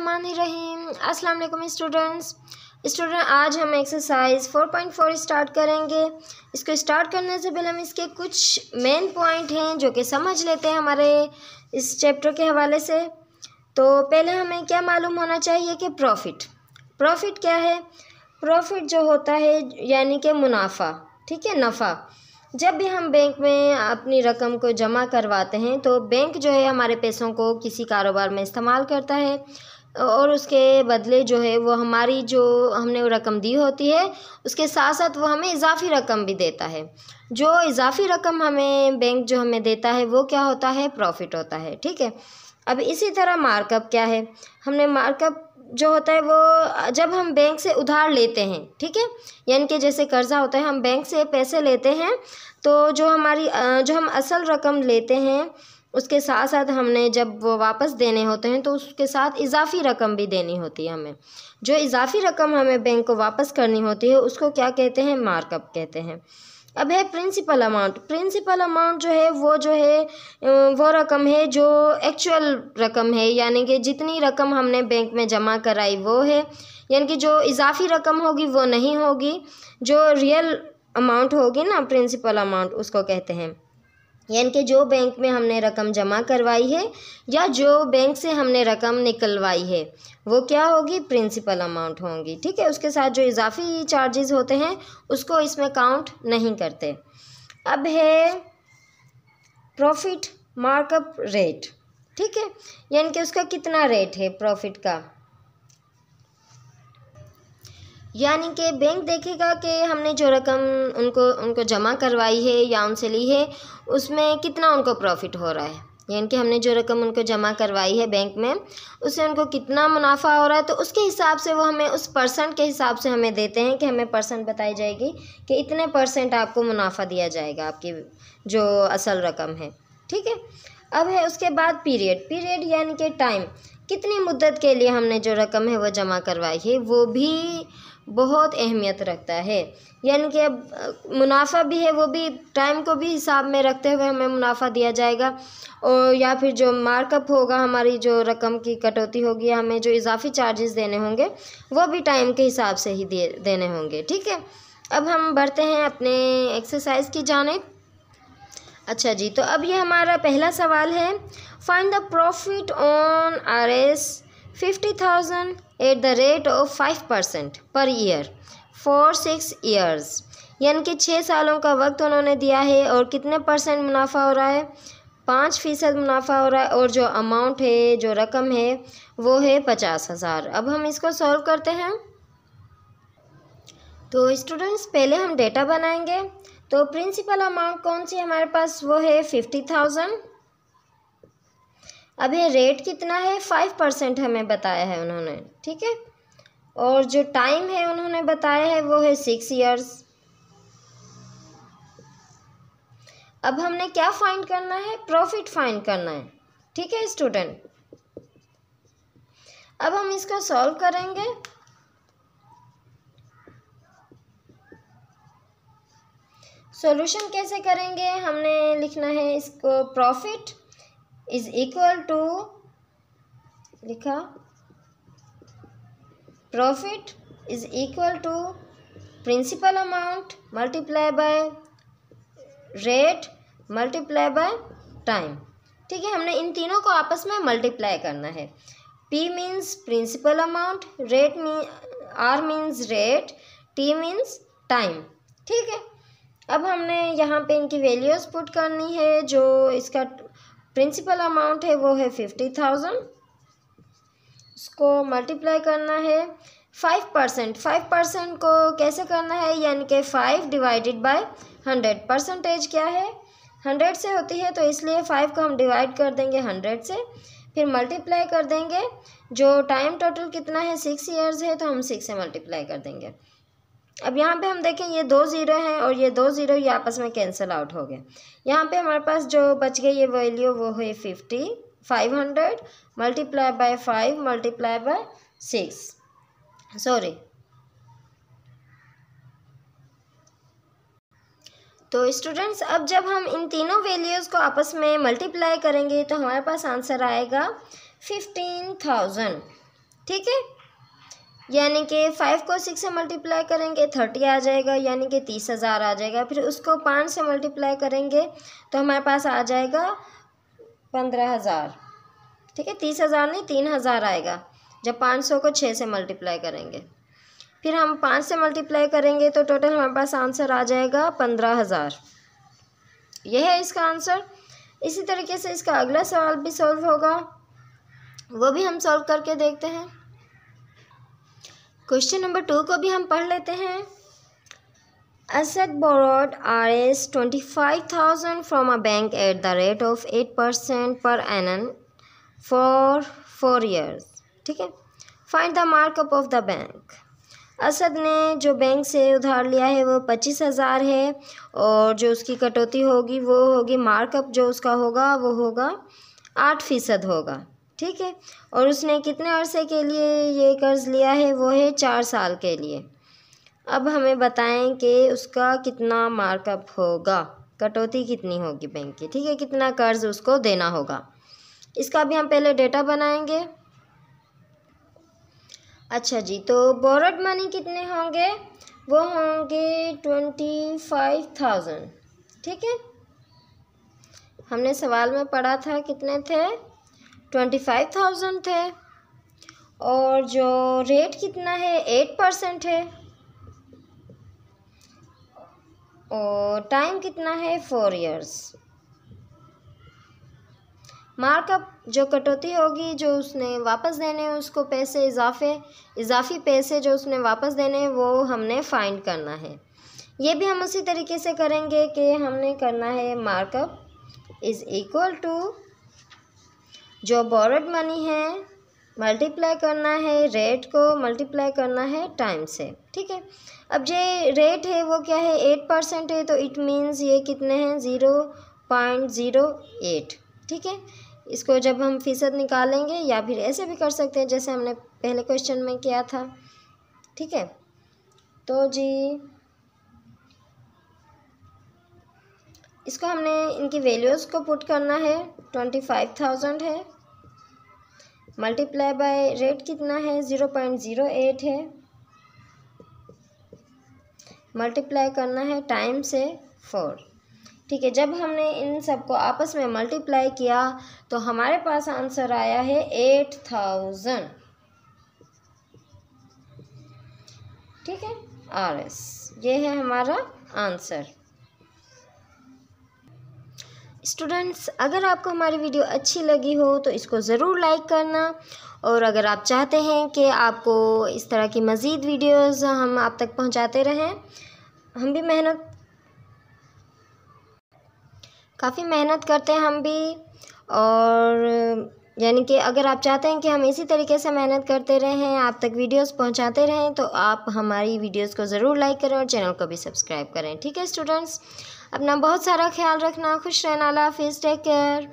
अस्सलाम वालेकुम students. Student, आज हम एक्सरसाइज 4.4 स्टार्ट करेंगे। इसको स्टार्ट करने से पहले हम इसके कुछ मेन पॉइंट हैं जो कि समझ लेते हैं हमारे इस चैप्टर के हवाले से। तो पहले हमें क्या मालूम होना चाहिए कि प्रॉफिट प्रॉफिट क्या है? प्रॉफिट जो होता है, यानी कि मुनाफा, ठीक है, नफ़ा। जब भी हम बैंक में अपनी रकम को जमा करवाते हैं तो बैंक जो है हमारे पैसों को किसी कारोबार में इस्तेमाल करता है। और उसके बदले जो है वो हमारी जो हमने रकम दी होती है, उसके साथ साथ वो हमें इजाफ़ी रकम भी देता है। जो इजाफ़ी रकम हमें बैंक जो हमें देता है, वो क्या होता है? प्रॉफिट होता है, ठीक है? अब इसी तरह मार्कअप क्या है? हमने मार्कअप जो होता है वो जब हम बैंक से उधार लेते हैं, ठीक है? यानी कि जैसे कर्ज़ा होता है, हम बैंक से पैसे लेते हैं तो जो हमारी जो हम असल रकम लेते हैं उसके साथ साथ हमने जब वो वापस देने होते हैं तो उसके साथ इजाफ़ी रकम भी देनी होती है हमें। जो इजाफ़ी रकम हमें बैंक को वापस करनी होती है, उसको क्या कहते हैं? मार्कअप कहते हैं। अब है प्रिंसिपल अमाउंट। प्रिंसिपल अमाउंट जो है, वो जो है वो रकम है जो एक्चुअल रकम है, यानी कि जितनी रकम हमने बैंक में जमा कराई वो है। यानी कि जो इजाफ़ी रकम होगी, वो नहीं होगी। जो रियल अमाउंट होगी ना, प्रिंसिपल अमाउंट, उसको कहते हैं। यानी कि जो बैंक में हमने रकम जमा करवाई है या जो बैंक से हमने रकम निकलवाई है, वो क्या होगी? प्रिंसिपल अमाउंट होंगी। ठीक है? उसके साथ जो इजाफी चार्जेस होते हैं, उसको इसमें काउंट नहीं करते। अब है प्रॉफिट मार्कअप रेट ठीक है? यानी कि उसका कितना रेट है प्रॉफिट का? यानी कि बैंक देखेगा कि हमने जो रकम उनको उनको जमा करवाई है या उनसे ली है, उसमें कितना उनको प्रॉफिट हो रहा है? यानी कि हमने जो रकम उनको जमा करवाई है बैंक में, उससे उनको कितना मुनाफा हो रहा है? तो उसके हिसाब से वो हमें, उस परसेंट के हिसाब से हमें देते हैं कि हमें परसेंट बताई जाएगी कि इतने परसेंट आपको मुनाफा दिया जाएगा, आपकी जो असल रकम है। ठीक है? अब है उसके बाद पीरियड पीरियड यानी कि टाइम कितनी मुद्दत के लिए हमने जो रकम है वो जमा करवाई है, वो भी बहुत अहमियत रखता है। यानी कि अब, मुनाफा भी है, वो भी टाइम को भी हिसाब में रखते हुए हमें मुनाफा दिया जाएगा। और, या फिर जो मार्कअप होगा, हमारी जो रकम की कटौती होगी हमें जो इजाफी चार्जेस देने होंगे, वो भी टाइम के हिसाब से ही दे देने होंगे, ठीक है? अब हम बढ़ते हैं अपने एक्सरसाइज की जाने। अच्छा जी तो अब ये हमारा पहला सवाल है। Find the profit on R S fifty thousand at the rate of five percent per year for six years यानी कि छः सालों का वक्त उन्होंने दिया है और कितने परसेंट मुनाफा हो रहा है? पाँच फ़ीसद मुनाफा हो रहा है और जो अमाउंट है, जो रकम है, वो है पचास हज़ार। अब हम इसको सॉल्व करते हैं। तो स्टूडेंट्स पहले हम डेटा बनाएँगे। तो प्रिंसिपल अमाउंट कौन सी हमारे पास? वो है फिफ्टी थाउज़ेंड अब ये रेट कितना है? फाइव परसेंट हमें बताया है उन्होंने, ठीक है? और जो टाइम है उन्होंने बताया है वो है सिक्स ईयर्स अब हमने क्या फाइंड करना है? प्रॉफिट फाइंड करना है, ठीक है स्टूडेंट अब हम इसको सॉल्व करेंगे। सॉल्यूशन कैसे करेंगे? हमने लिखना है इसको प्रॉफिट इज़ इक्वल टू लिखा profit is equal to principal amount multiply by rate multiply by time ठीक है, हमने इन तीनों को आपस में मल्टीप्लाई करना है। P means principal amount rate mean R means rate T means time ठीक है, अब हमने यहाँ पे इनकी वैल्यूज़ पुट करनी है, जो इसका प्रिंसिपल अमाउंट है, वो है फिफ्टी थाउज़ेंड। उसको मल्टीप्लाई करना है फाइव परसेंट। फाइव परसेंट को कैसे करना है, यानी कि five divided by hundred. Percentage क्या है? हंड्रेड से होती है तो इसलिए फाइव को हम डिवाइड कर देंगे हंड्रेड से। फिर मल्टीप्लाई कर देंगे। जो टाइम टोटल कितना है, सिक्स ईयर्स है तो हम सिक्स से मल्टीप्लाई कर देंगे। अब यहाँ पे हम देखें, ये दो ज़ीरो हैं और ये दो ज़ीरो ये आपस में कैंसिल आउट हो गए। यहाँ पे हमारे पास जो बच गई ये वैल्यू वो है fifty five hundred multiply by five multiply by six sorry तो स्टूडेंट्स अब जब हम इन तीनों वैल्यूज़ को आपस में मल्टीप्लाई करेंगे तो हमारे पास आंसर आएगा फिफ्टीन थाउज़ेंड ठीक है? यानी कि फाइव को सिक्स से मल्टीप्लाई करेंगे थर्टी आ जाएगा, यानी कि तीस हज़ार आ जाएगा। फिर उसको पाँच से मल्टीप्लाई करेंगे तो हमारे पास आ जाएगा पंद्रह हज़ार। ठीक है, तीस हज़ार नहीं, तीन हज़ार आएगा, जब पाँच सौ को छः से मल्टीप्लाई करेंगे। फिर हम पाँच से मल्टीप्लाई करेंगे तो टोटल हमारे पास आंसर आ जाएगा पंद्रह हज़ार। यह है इसका आंसर इसी तरीके से इसका अगला सवाल भी सॉल्व होगा। वो भी हम सॉल्व करके देखते हैं। क्वेश्चन नंबर टू को भी हम पढ़ लेते हैं। Asad borrowed Rs 25,000 from a bank at the rate of 8% per annum for four years. ठीक है? Find the markup of the bank Asad ने जो बैंक से उधार लिया है वो पच्चीस हज़ार है और जो उसकी कटौती होगी वो होगी मार्कअप जो उसका होगा वो होगा आठ फ़ीसद होगा। ठीक है? और उसने कितने अरसे के लिए ये कर्ज़ लिया है? वो है चार साल के लिए। अब हमें बताएँ कि उसका कितना मार्कअप होगा। कटौती कितनी होगी बैंक की? ठीक है, कितना कर्ज़ उसको देना होगा। इसका भी हम पहले डेटा बनाएँगे। अच्छा जी तो बोरड मनी कितने होंगे? वो होंगे ट्वेंटी फाइव थाउज़ेंड ठीक है? हमने सवाल में पढ़ा था कितने थे? ट्वेंटी फाइव थाउज़ेंड थे और जो रेट कितना है? एट परसेंट है। और टाइम कितना है? फोर इयर्स मार्कअप जो कटौती होगी, जो उसने वापस देने हैं, उसको पैसे इजाफे, इजाफी पैसे जो उसने वापस देने हैं, वो हमने फाइंड करना है। ये भी हम उसी तरीके से करेंगे कि हमने करना है मार्कअप इज़ इक्वल टू जो बोरड मनी है मल्टीप्लाई करना है रेट को मल्टीप्लाई करना है टाइम से, ठीक है? अब जो रेट है, वो क्या है? एट परसेंट है तो इट मीन्स ये कितने हैं? ज़ीरो पॉइंट ज़ीरो एट ठीक है? इसको जब हम फ़ीसद निकालेंगे या फिर ऐसे भी कर सकते हैं, जैसे हमने पहले क्वेश्चन में किया था, ठीक है? तो जी इसको हमने इनकी वैल्यूज़ को पुट करना है ट्वेंटी फाइव थाउज़ेंड है। मल्टीप्लाई बाय रेट कितना है? ज़ीरो पॉइंट ज़ीरो एट है। मल्टीप्लाई करना है टाइम से फोर ठीक है, जब हमने इन सबको आपस में मल्टीप्लाई किया तो हमारे पास आंसर आया है एट थाउज़ेंड ठीक है? आर एस, ये है हमारा आंसर स्टूडेंट्स, अगर आपको हमारी वीडियो अच्छी लगी हो तो इसको ज़रूर लाइक करना। और अगर आप चाहते हैं कि आपको इस तरह की मज़ीद वीडियोस हम आप तक पहुंचाते रहें, हम भी मेहनत काफ़ी मेहनत करते हैं हम भी। और यानी कि अगर आप चाहते हैं कि हम इसी तरीके से मेहनत करते रहें, आप तक वीडियोस पहुंचाते रहें तो आप हमारी वीडियोस को ज़रूर लाइक करें और चैनल को भी सब्सक्राइब करें। ठीक है स्टूडेंट्स अपना बहुत सारा ख्याल रखना खुश रहना अल्लाह हाफिज़ टेक केयर